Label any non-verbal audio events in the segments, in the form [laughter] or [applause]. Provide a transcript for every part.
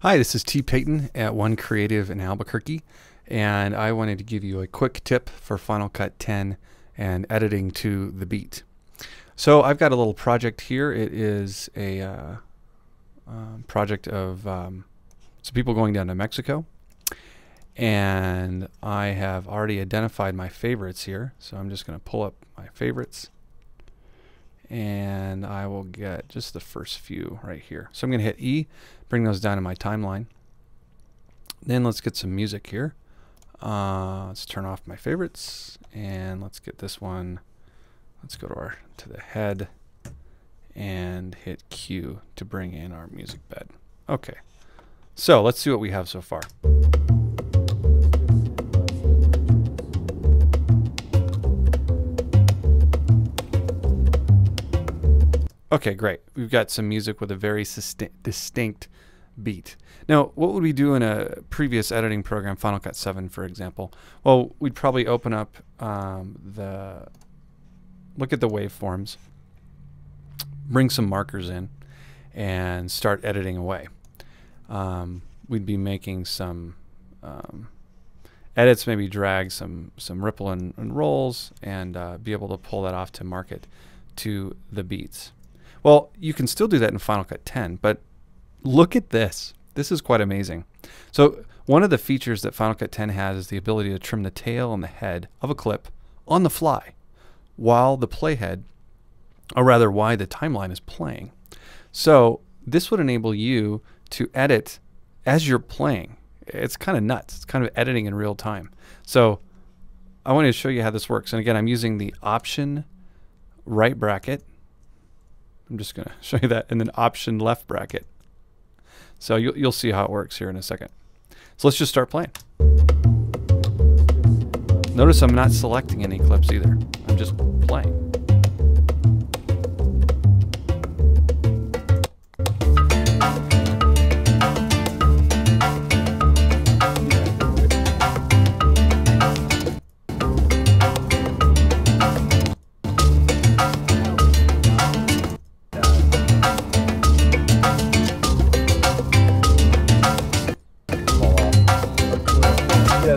Hi, this is T. Payton at One Creative in Albuquerque, and I wanted to give you a quick tip for Final Cut 10 and editing to the beat. So I've got a little project here. It is a uh, um, project of um, some people going down to Mexico, and I have already identified my favorites here. So I'm just going to pull up my favorites and I will get just the first few right here. So I'm going to hit E, bring those down in my timeline. Then let's get some music here. Uh, let's turn off my favorites and let's get this one. Let's go to our to the head and hit Q to bring in our music bed. Okay, so let's see what we have so far. Okay, great. We've got some music with a very distinct beat. Now, what would we do in a previous editing program, Final Cut 7, for example? Well, we'd probably open up um, the, look at the waveforms, bring some markers in, and start editing away. Um, we'd be making some um, edits, maybe drag some, some ripple and, and rolls, and uh, be able to pull that off to market to the beats. Well, you can still do that in Final Cut 10, but look at this. This is quite amazing. So one of the features that Final Cut 10 has is the ability to trim the tail and the head of a clip on the fly while the playhead, or rather why the timeline is playing. So this would enable you to edit as you're playing. It's kind of nuts. It's kind of editing in real time. So I wanted to show you how this works. And again, I'm using the option right bracket I'm just going [laughs] to show you that, and then option left bracket. So you'll, you'll see how it works here in a second. So let's just start playing. Notice I'm not selecting any clips either. I'm just playing.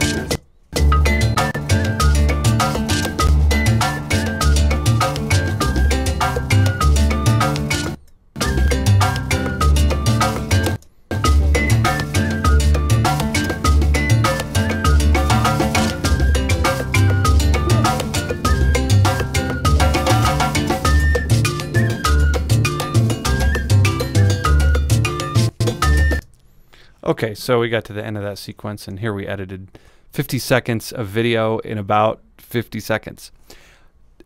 Yes. Okay, so we got to the end of that sequence, and here we edited 50 seconds of video in about 50 seconds.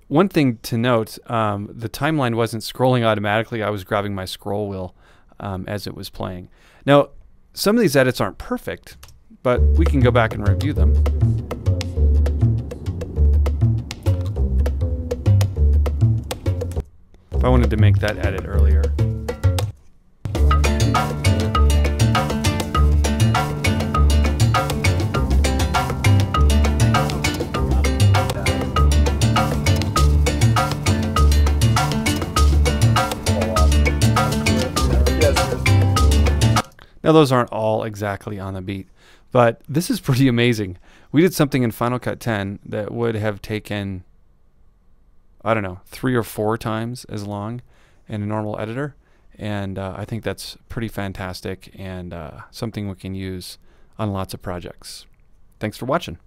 One thing to note, um, the timeline wasn't scrolling automatically. I was grabbing my scroll wheel um, as it was playing. Now, some of these edits aren't perfect, but we can go back and review them. If I wanted to make that edit earlier. Now, those aren't all exactly on the beat, but this is [laughs] pretty amazing. We did something in Final Cut 10 that would have taken, I don't know, three or four times as long in a normal editor. And uh, I think that's pretty fantastic and uh, something we can use on lots of projects. Thanks for watching.